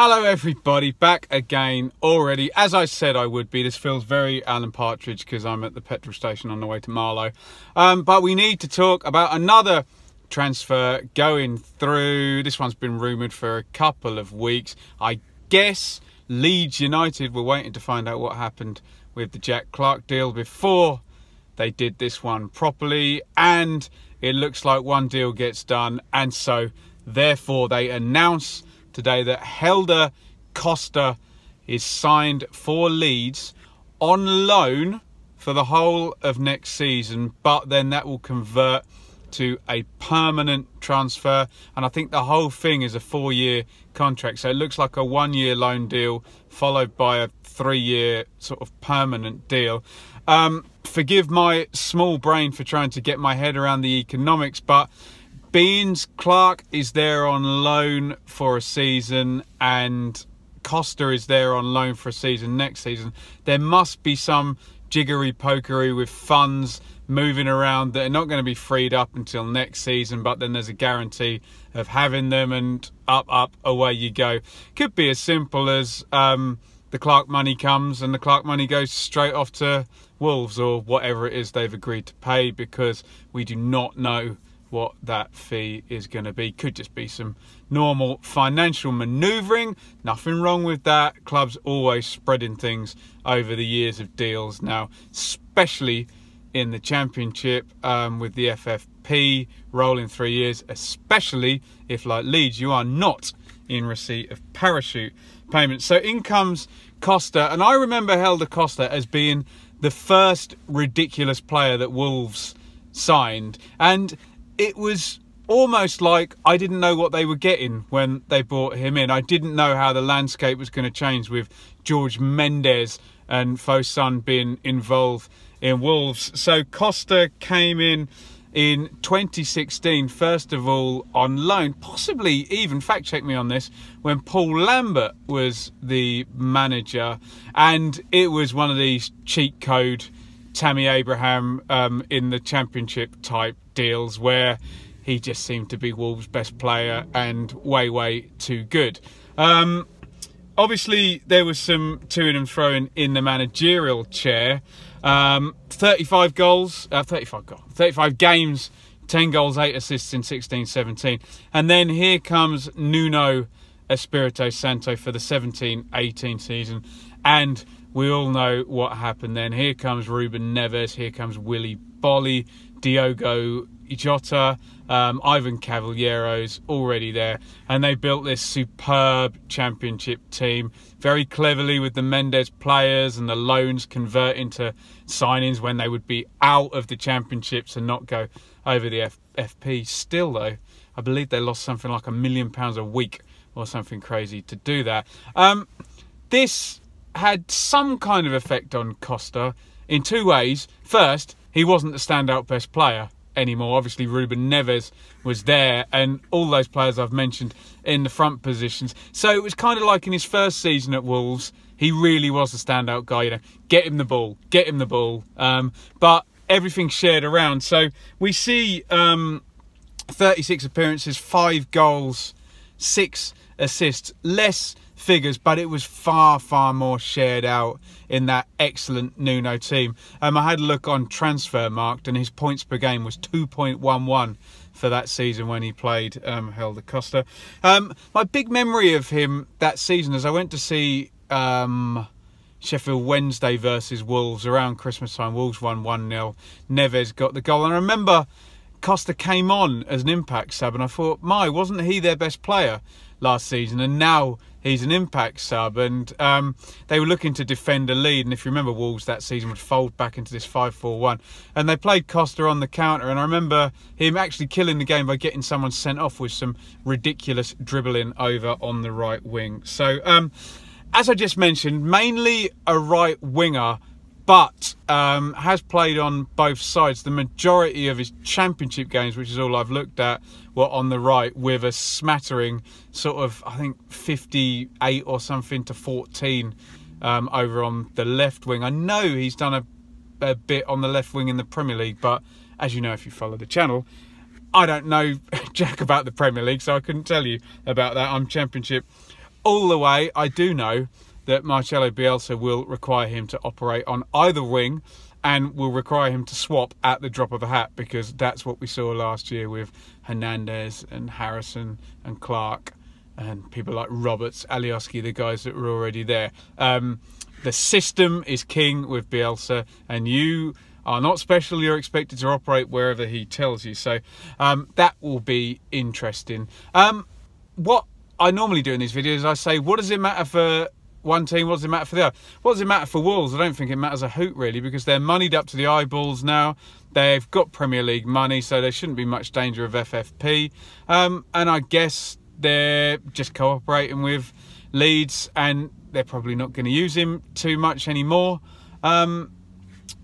Hello everybody, back again already. As I said I would be, this feels very Alan Partridge because I'm at the petrol station on the way to Marlow. Um, but we need to talk about another transfer going through. This one's been rumoured for a couple of weeks. I guess Leeds United were waiting to find out what happened with the Jack Clarke deal before they did this one properly. And it looks like one deal gets done. And so therefore they announce today that Helder Costa is signed for Leeds on loan for the whole of next season, but then that will convert to a permanent transfer. And I think the whole thing is a four year contract. So it looks like a one year loan deal followed by a three year sort of permanent deal. Um, forgive my small brain for trying to get my head around the economics, but Beans Clarke is there on loan for a season and Costa is there on loan for a season next season. There must be some jiggery pokery with funds moving around that are not going to be freed up until next season, but then there's a guarantee of having them and up, up, away you go. Could be as simple as um, the Clarke money comes and the Clarke money goes straight off to Wolves or whatever it is they've agreed to pay because we do not know what that fee is going to be. Could just be some normal financial manoeuvring. Nothing wrong with that. Clubs always spreading things over the years of deals now, especially in the Championship um, with the FFP rolling three years, especially if, like Leeds, you are not in receipt of parachute payments. So in comes Costa, and I remember Helder Costa as being the first ridiculous player that Wolves signed. And it was almost like I didn't know what they were getting when they brought him in. I didn't know how the landscape was going to change with George Mendes and Fosun being involved in Wolves. So Costa came in in 2016, first of all on loan, possibly even fact check me on this, when Paul Lambert was the manager, and it was one of these cheat code Tammy Abraham um, in the championship type deals where he just seemed to be Wolves' best player and way, way too good. Um, obviously, there was some to and throwing in the managerial chair. Um, 35 goals, uh, 35 goals, 35 games, 10 goals, 8 assists in 16 17. And then here comes Nuno Espirito Santo for the 17 18 season. And we all know what happened then. Here comes Ruben Neves, here comes Willy Boly, Diogo Jota, um, Ivan Cavaleiro's already there, and they built this superb championship team very cleverly with the Mendes players and the loans convert into signings when they would be out of the championships and not go over the F- FP. Still, though, I believe they lost something like a million pounds a week or something crazy to do that. Um, this had some kind of effect on Costa in two ways. First, he wasn't the standout best player anymore. Obviously, Ruben Neves was there, and all those players I've mentioned in the front positions. So it was kind of like in his first season at Wolves, he really was the standout guy. You know, get him the ball, get him the ball. Um, but everything shared around. So we see um, 36 appearances, five goals, six assists, less figures, but it was far, far more shared out in that excellent Nuno team. Um, I had a look on Transfermarkt, and his points per game was 2.11 for that season when he played um, Helder Costa. Um, my big memory of him that season is I went to see um, Sheffield Wednesday versus Wolves around Christmas time. Wolves won 1 0. Neves got the goal. And I remember Costa came on as an impact sub, and I thought, my, wasn't he their best player last season? And now he's an impact sub, and um, they were looking to defend a lead. And if you remember, Wolves that season would fold back into this 5 4 1. And they played Costa on the counter, and I remember him actually killing the game by getting someone sent off with some ridiculous dribbling over on the right wing. So, um, as I just mentioned, mainly a right winger but um, has played on both sides. The majority of his championship games, which is all I've looked at, were on the right with a smattering, sort of, I think 58 or something to 14 um, over on the left wing. I know he's done a, a bit on the left wing in the Premier League, but as you know, if you follow the channel, I don't know jack about the Premier League, so I couldn't tell you about that. I'm championship all the way. I do know that Marcelo Bielsa will require him to operate on either wing and will require him to swap at the drop of a hat because that's what we saw last year with Hernandez and Harrison and Clarke and people like Roberts, Alioski, the guys that were already there. Um, the system is king with Bielsa, and you are not special. You're expected to operate wherever he tells you. So um, that will be interesting. Um, what I normally do in these videos, I say, what does it matter for one team? What does it matter for the other? What does it matter for Wolves? I don't think it matters a hoot really because they're moneyed up to the eyeballs now. They've got Premier League money, so there shouldn't be much danger of FFP. Um, and I guess they're just cooperating with Leeds, and they're probably not going to use him too much anymore. Um,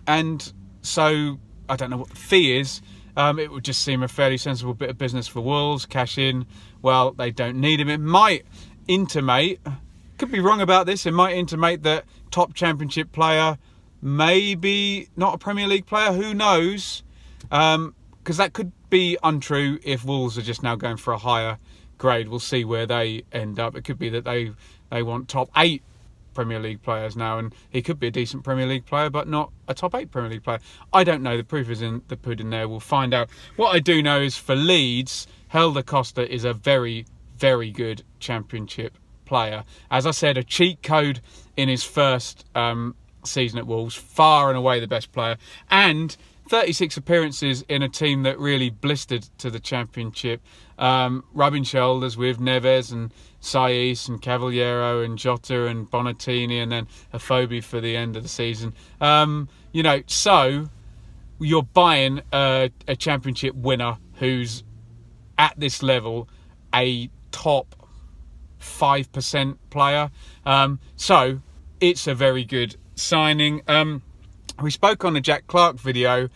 and so I don't know what the fee is. Um, it would just seem a fairly sensible bit of business for Wolves. Cash in. Well, they don't need him. It might intimate, could be wrong about this, it might intimate that top championship player, maybe not a Premier League player, who knows? Because um, that could be untrue if Wolves are just now going for a higher grade. We'll see where they end up. It could be that they they want top eight Premier League players now, and he could be a decent Premier League player, but not a top eight Premier League player. I don't know. The proof is in the pudding. There, we'll find out. What I do know is for Leeds, Helder Costa is a very, very good Championship player. As I said, a cheat code in his first um, season at Wolves, far and away the best player, and 36 appearances in a team that really blistered to the championship, um, rubbing shoulders with Neves and Saiss and Cavaleiro and Jota and Bonatini and then Afobe for the end of the season. Um, you know, so you're buying a, a championship winner who's at this level a top 5% player. Um, so it's a very good signing. Um, we spoke on the Jack Clarke video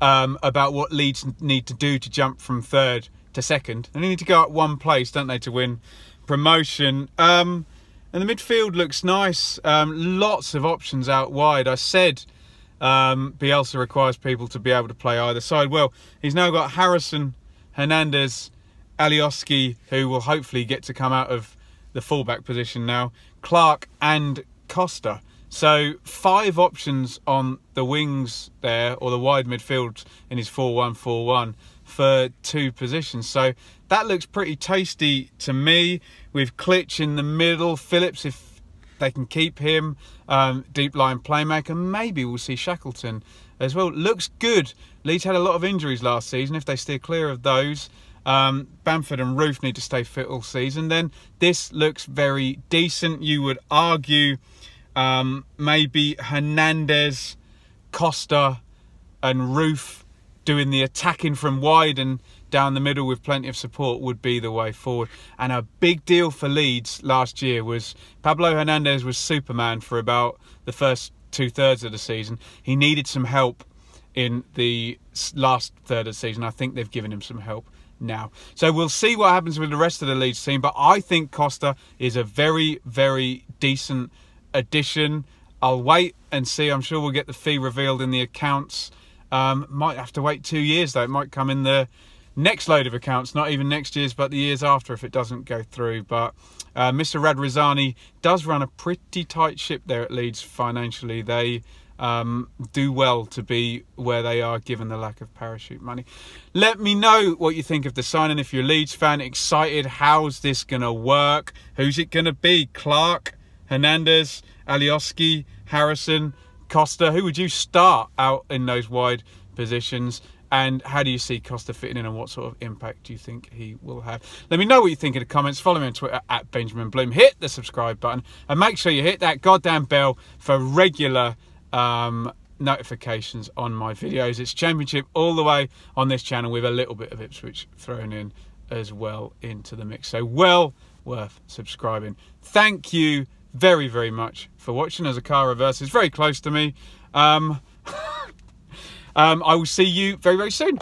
um, about what Leeds need to do to jump from third to second. And they need to go up one place, don't they, to win promotion. Um, and the midfield looks nice. Um, lots of options out wide. I said um, Bielsa requires people to be able to play either side. Well, he's now got Harrison, Hernandez, Alioski, who will hopefully get to come out of the fullback position now, Clarke and Costa. So five options on the wings there, or the wide midfield in his 4-1-4-1 for two positions. So that looks pretty tasty to me. With Klich in the middle, Phillips if they can keep him, um, deep line playmaker. Maybe we'll see Shackleton as well. Looks good. Leeds had a lot of injuries last season. If they steer clear of those, um, Bamford and Roofe need to stay fit all season. Then this looks very decent. You would argue um, maybe Hernandez, Costa, and Roofe doing the attacking from wide and down the middle with plenty of support would be the way forward. And a big deal for Leeds last year was Pablo Hernandez was Superman for about the first two thirds of the season. He needed some help in the last third of the season. I think they've given him some help now. So we'll see what happens with the rest of the Leeds team. But I think Costa is a very, very decent addition. I'll wait and see. I'm sure we'll get the fee revealed in the accounts. Um, might have to wait two years though. It might come in the next load of accounts, not even next year's, but the years after if it doesn't go through. But uh, Mr. Radrizzani does run a pretty tight ship there at Leeds financially. They um, do well to be where they are given the lack of parachute money. Let me know what you think of the signing. If you're a Leeds fan, excited, how's this going to work? Who's it going to be? Clarke, Hernandez, Alioski, Harrison, Costa. Who would you start out in those wide positions? And how do you see Costa fitting in and what sort of impact do you think he will have? Let me know what you think in the comments. Follow me on Twitter at Benjamin Bloom. Hit the subscribe button and make sure you hit that goddamn bell for regular um, notifications on my videos. It's Championship all the way on this channel with a little bit of Ipswich thrown in as well into the mix. So well worth subscribing. Thank you very, very much for watching as a car reverse is very close to me. Um, um, I will see you very, very soon.